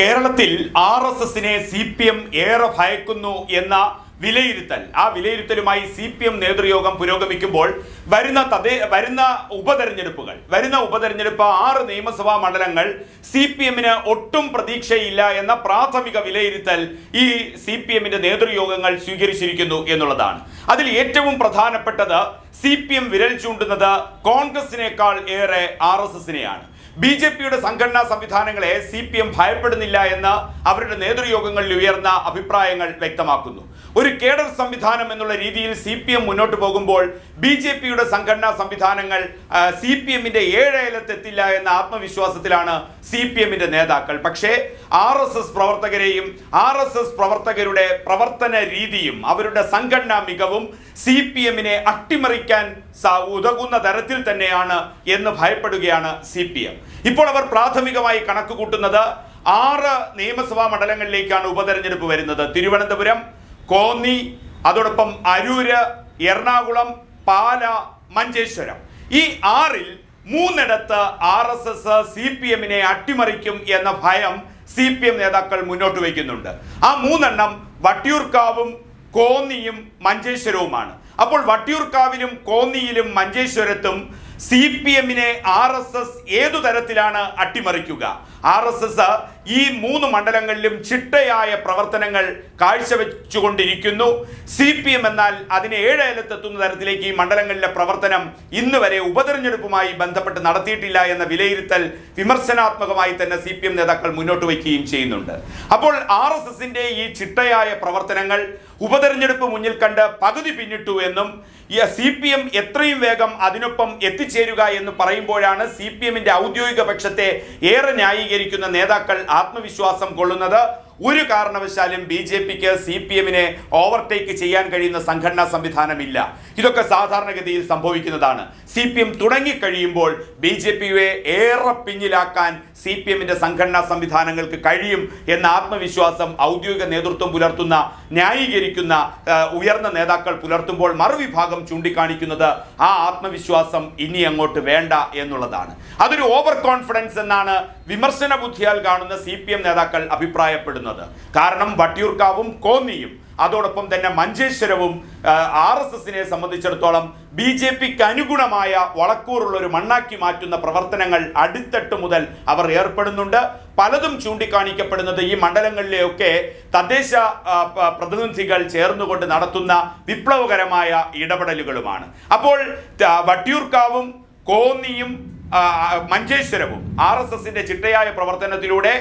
കേരളത്തിൽ R S എസിനെ C P M ഏറെ ഭയക്കുന്നു എന്ന വിലയിരുത്തൽ. ആ വിലയിരുത്തലുമായി സി പി എം നേതൃയോഗം പുരോഗമിക്കുമ്പോൾ വരുന്ന തദ്ദേ വരുന്ന ഉപതെരഞ്ഞെടുപ്പുകൾ വരുന്ന ഉപതെരഞ്ഞെടുപ്പ് ആറ് നിയമസഭാ മണ്ഡലങ്ങൾ സി പി എമ്മിന് ഒട്ടും പ്രതീക്ഷയില്ല എന്ന പ്രാഥമിക വിലയിരുത്തൽ ഈ സി പി എമ്മിന്റെ നേതൃയോഗങ്ങൾ സ്വീകരിച്ചിരിക്കുന്നു എന്നുള്ളതാണ്. അതിൽ ഏറ്റവും പ്രധാനപ്പെട്ടത് സി പി എം വിരൽ ചൂണ്ടുന്നത് കോൺഗ്രസിനേക്കാൾ ഏറെ ആർ എസ് എസിനെയാണ്. ബി ജെ പിയുടെ സംഘടനാ സംവിധാനങ്ങളെ സി പി എം ഭയപ്പെടുന്നില്ല എന്ന് അവരുടെ നേതൃയോഗങ്ങളിൽ ഉയർന്ന അഭിപ്രായങ്ങൾ വ്യക്തമാക്കുന്നു. ഒരു കേഡർ സംവിധാനം എന്നുള്ള രീതിയിൽ സി പി എം മുന്നോട്ട് പോകുമ്പോൾ ബി ജെ പിയുടെ സംഘടനാ സംവിധാനങ്ങൾ സി പി എമ്മിന്റെ ഏഴയലത്തെത്തില്ല എന്ന ആത്മവിശ്വാസത്തിലാണ് സി പി എമ്മിന്റെ നേതാക്കൾ. പക്ഷേ ആർ എസ് എസ് പ്രവർത്തകരെയും ആർ എസ് എസ് പ്രവർത്തകരുടെ പ്രവർത്തന രീതിയും അവരുടെ സംഘടനാ മികവും സി പി എമ്മിനെ അട്ടിമറിക്കാൻ ഉതകുന്ന തരത്തിൽ തന്നെയാണ് എന്ന് ഭയപ്പെടുകയാണ് സി പി എം. ഇപ്പോൾ അവർ പ്രാഥമികമായി കണക്ക് കൂട്ടുന്നത് ആറ് നിയമസഭാ മണ്ഡലങ്ങളിലേക്കാണ് ഉപതെരഞ്ഞെടുപ്പ് വരുന്നത്. തിരുവനന്തപുരം കോന്നി അതോടൊപ്പം അരൂര് എറണാകുളം പാല മഞ്ചേശ്വരം. ഈ ആറിൽ മൂന്നിടത്ത് R S S C P എമ്മിനെ അട്ടിമറിക്കും എന്ന ഭയം സി പി എം നേതാക്കൾ മുന്നോട്ട് വയ്ക്കുന്നുണ്ട്. ആ മൂന്നെണ്ണം വട്ടിയൂർക്കാവും കോന്നിയും മഞ്ചേശ്വരവുമാണ്. അപ്പോൾ വട്ടിയൂർക്കാവിലും കോന്നിയിലും മഞ്ചേശ്വരത്തും സി പി എമ്മിനെ ആർ എസ് എസ് ഏതു തരത്തിലാണ് അട്ടിമറിക്കുക? ആർ എസ് എസ് ഈ മൂന്ന് മണ്ഡലങ്ങളിലും ചിട്ടയായ പ്രവർത്തനങ്ങൾ കാഴ്ചവെച്ചുകൊണ്ടിരിക്കുന്നു. സി പി എം എന്നാൽ അതിന് ഏഴയലത്തെത്തുന്ന തരത്തിലേക്ക് ഈ മണ്ഡലങ്ങളിലെ പ്രവർത്തനം ഇന്ന് വരെ ഉപതെരഞ്ഞെടുപ്പുമായി ബന്ധപ്പെട്ട് നടത്തിയിട്ടില്ല എന്ന വിലയിരുത്തൽ വിമർശനാത്മകമായി തന്നെ സി പി എം നേതാക്കൾ മുന്നോട്ട് വയ്ക്കുകയും ചെയ്യുന്നുണ്ട്. അപ്പോൾ ആർ എസ് ഈ ചിട്ടയായ പ്രവർത്തനങ്ങൾ ഉപതെരഞ്ഞെടുപ്പ് മുന്നിൽ കണ്ട് പകുതി പിന്നിട്ടു എന്നും സി പി എം എത്രയും വേഗം അതിനൊപ്പം എത്തിച്ചേരുക എന്ന് പറയുമ്പോഴാണ് സി പി എമ്മിന്റെ ഔദ്യോഗിക പക്ഷത്തെ ഏറെ ന്യായീകരിക്കുന്ന നേതാക്കൾ ആത്മവിശ്വാസം കൊള്ളുന്നത് ഒരു കാരണവശാലും ബി ജെ പിക്ക് സി പി എമ്മിനെ ഓവർടേക്ക് ചെയ്യാൻ കഴിയുന്ന സംഘടനാ സംവിധാനമില്ല. ഇതൊക്കെ സാധാരണഗതിയിൽ സംഭവിക്കുന്നതാണ്. സി പി എം തുടങ്ങിക്കഴിയുമ്പോൾ ബി ജെ പിയെ ഏറെ പിന്നിലാക്കാൻ സി പി എമ്മിന്റെ സംഘടനാ സംവിധാനങ്ങൾക്ക് കഴിയും എന്ന ആത്മവിശ്വാസം ഔദ്യോഗിക നേതൃത്വം പുലർത്തുന്ന ന്യായീകരിക്കുന്ന ഉയർന്ന നേതാക്കൾ പുലർത്തുമ്പോൾ മറുവിഭാഗം ചൂണ്ടിക്കാണിക്കുന്നത് ആ ആത്മവിശ്വാസം ഇനി അങ്ങോട്ട് വേണ്ട എന്നുള്ളതാണ്. അതൊരു ഓവർ കോൺഫിഡൻസ് എന്നാണ് വിമർശന ബുദ്ധിയാൽ കാണുന്ന സി നേതാക്കൾ അഭിപ്രായപ്പെടുന്നത്. കാരണം വട്ടിയൂർക്കാവും കോന്നിയും അതോടൊപ്പം തന്നെ മഞ്ചേശ്വരവും ആർ എസ് എസിനെ സംബന്ധിച്ചിടത്തോളം ബി ജെ പിക്ക് അനുഗുണമായ വളക്കൂറുള്ള ഒരു മണ്ണാക്കി മാറ്റുന്ന പ്രവർത്തനങ്ങൾ അടിത്തട്ട് മുതൽ അവർ ഏർപ്പെടുന്നുണ്ട്. പലതും ചൂണ്ടിക്കാണിക്കപ്പെടുന്നത് ഈ മണ്ഡലങ്ങളിലെയൊക്കെ തദ്ദേശ പ്രതിനിധികൾ ചേർന്നുകൊണ്ട് നടത്തുന്ന വിപ്ലവകരമായ ഇടപെടലുകളുമാണ്. അപ്പോൾ വട്ടിയൂർക്കാവും കോന്നിയും മഞ്ചേശ്വരവും ആർ എസ് എസിന്റെ ചിട്ടയായ പ്രവർത്തനത്തിലൂടെ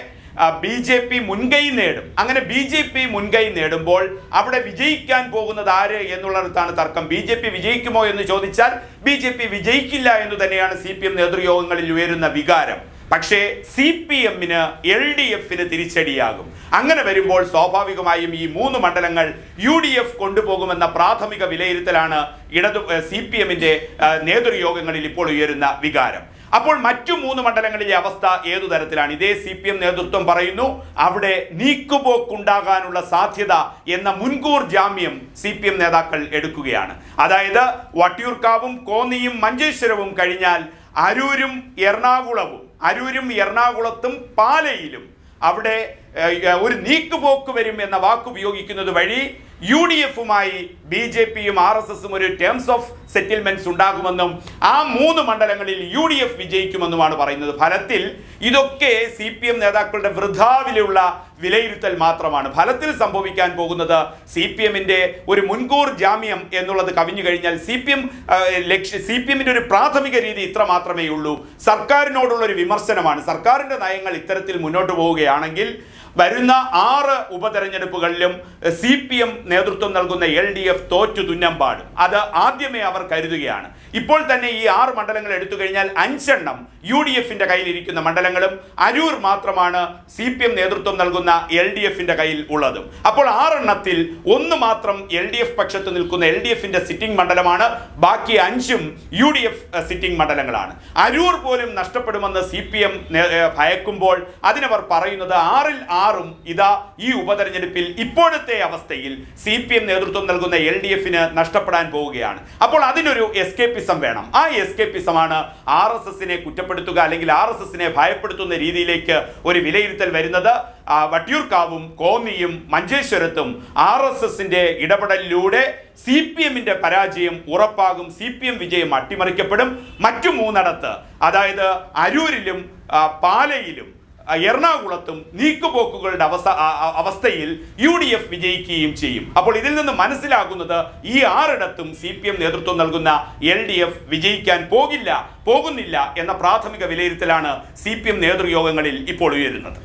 ബി ജെ പി മുൻകൈ നേടും. അങ്ങനെ ബി ജെ പി മുൻകൈ നേടുമ്പോൾ അവിടെ വിജയിക്കാൻ പോകുന്നത് ആര് എന്നുള്ളിടത്താണ് തർക്കം. ബി ജെ പി വിജയിക്കുമോ എന്ന് ചോദിച്ചാൽ ബി ജെ പി വിജയിക്കില്ല എന്ന് തന്നെയാണ് സി പി എം നേതൃയോഗങ്ങളിൽ ഉയരുന്ന വികാരം. പക്ഷേ സി പി എമ്മിന് എൽ ഡി എഫിന് തിരിച്ചടിയാകും. അങ്ങനെ വരുമ്പോൾ സ്വാഭാവികമായും ഈ മൂന്ന് മണ്ഡലങ്ങൾ യു ഡി എഫ് കൊണ്ടുപോകുമെന്ന പ്രാഥമിക വിലയിരുത്തലാണ് ഇടതു സി പി എമ്മിന്റെ നേതൃയോഗങ്ങളിൽ ഇപ്പോൾ ഉയരുന്ന വികാരം. അപ്പോൾ മറ്റു മൂന്ന് മണ്ഡലങ്ങളിലെ അവസ്ഥ ഏതു തരത്തിലാണ്? ഇതേ സി പി എം നേതൃത്വം പറയുന്നു അവിടെ നീക്കുപോക്കുണ്ടാകാനുള്ള സാധ്യത എന്ന മുൻകൂർ ജാമ്യം സി പി എം നേതാക്കൾ എടുക്കുകയാണ്. അതായത് വട്ടിയൂർക്കാവും കോന്നിയും മഞ്ചേശ്വരവും കഴിഞ്ഞാൽ അരൂരും എറണാകുളവും അരൂരും എറണാകുളത്തും പാലയിലും അവിടെ ഒരു നീക്കുപോക്ക് വരും എന്ന വാക്ക് ഉപയോഗിക്കുന്നത് വഴി യു ഡി എഫുമായി ബി ജെ പിയും ആർ എസ് എസും ഒരു ടേംസ് ഓഫ് സെറ്റിൽമെന്റ്സ് ഉണ്ടാകുമെന്നും ആ മൂന്ന് മണ്ഡലങ്ങളിൽ യു ഡി എഫ് വിജയിക്കുമെന്നുമാണ് പറയുന്നത്. ഫലത്തിൽ ഇതൊക്കെ സി പി എം നേതാക്കളുടെ വൃഥാവിലുള്ള വിലയിരുത്തൽ മാത്രമാണ്. ഫലത്തിൽ സംഭവിക്കാൻ പോകുന്നത് സി പി എമ്മിന്റെ ഒരു മുൻകൂർ ജാമ്യം എന്നുള്ളത് കവിഞ്ഞു കഴിഞ്ഞാൽ സി പി എം ലക്ഷ്യ സി പി എമ്മിന്റെ ഒരു പ്രാഥമിക രീതി ഇത്ര മാത്രമേ ഉള്ളൂ. സർക്കാരിനോടുള്ള ഒരു വിമർശനമാണ്. സർക്കാരിന്റെ നയങ്ങൾ ഇത്തരത്തിൽ മുന്നോട്ട് പോവുകയാണെങ്കിൽ വരുന്ന ആറ് ഉപതെരഞ്ഞെടുപ്പുകളിലും സി പി എം നേതൃത്വം നൽകുന്ന എൽ ഡി എഫ് തോറ്റു തുന്നം പാടും. അത് ആദ്യമേ അവർ കരുതുകയാണ്. ഇപ്പോൾ തന്നെ ഈ ആറ് മണ്ഡലങ്ങൾ എടുത്തു കഴിഞ്ഞാൽ അഞ്ചെണ്ണം യു ഡി എഫിന്റെ കയ്യിലിരിക്കുന്ന മണ്ഡലങ്ങളും അരൂർ മാത്രമാണ് സി പി എം നേതൃത്വം നൽകുന്ന എൽ ഡി എഫിന്റെ കയ്യിൽ ഉള്ളതും. അപ്പോൾ ആറെണ്ണത്തിൽ ഒന്ന് മാത്രം എൽ ഡി എഫ് പക്ഷത്ത് നിൽക്കുന്ന എൽ ഡി എഫിന്റെ സിറ്റിംഗ് മണ്ഡലമാണ്. ബാക്കി അഞ്ചും യു ഡി എഫ് സിറ്റിംഗ് മണ്ഡലങ്ങളാണ്. അരൂർ പോലും നഷ്ടപ്പെടുമെന്ന് സി പി എം ഭയക്കുമ്പോൾ അതിനവർ പറയുന്നത് ആറിൽ ആറും ഇതാ ഈ ഉപതെരഞ്ഞെടുപ്പിൽ ഇപ്പോഴത്തെ അവസ്ഥയിൽ സി പി എം നേതൃത്വം നൽകുന്ന എൽ ഡി എഫിന് നഷ്ടപ്പെടാൻ പോവുകയാണ്. അപ്പോൾ അതിനൊരു എസ്കേപ്പിസം വേണം. ആ എസ്കേപ്പിസമാണ് ആർ എസ് എസിനെ കുറ്റപ്പെടുത്തുക അല്ലെങ്കിൽ ആർ എസ് എസിനെ ഭയപ്പെടുത്തുന്ന രീതിയിലേക്ക് ഒരു വിലയിരുത്തൽ വരുന്നത്. വട്ടിയൂർക്കാവും കോന്നിയും മഞ്ചേശ്വരത്തും ആർ എസ് എസിന്റെ ഇടപെടലിലൂടെ സി പി എമ്മിന്റെ പരാജയം ഉറപ്പാകും സി പി എം വിജയം അട്ടിമറിക്കപ്പെടും. മറ്റു മൂന്നിടത്ത് അതായത് അരൂരിലും പാലയിലും എറണാകുളത്തും നീക്കുപോക്കുകളുടെ അവസ്ഥ അവസ്ഥയിൽ യു ഡി എഫ് വിജയിക്കുകയും ചെയ്യും. അപ്പോൾ ഇതിൽ നിന്ന് മനസ്സിലാകുന്നത് ഈ ആറിടത്തും സി പി എം നേതൃത്വം നൽകുന്ന എൽ ഡി എഫ് വിജയിക്കാൻ പോകില്ല പോകുന്നില്ല എന്ന പ്രാഥമിക വിലയിരുത്തലാണ് സി പി എം നേതൃയോഗങ്ങളിൽ ഇപ്പോൾ ഉയരുന്നത്.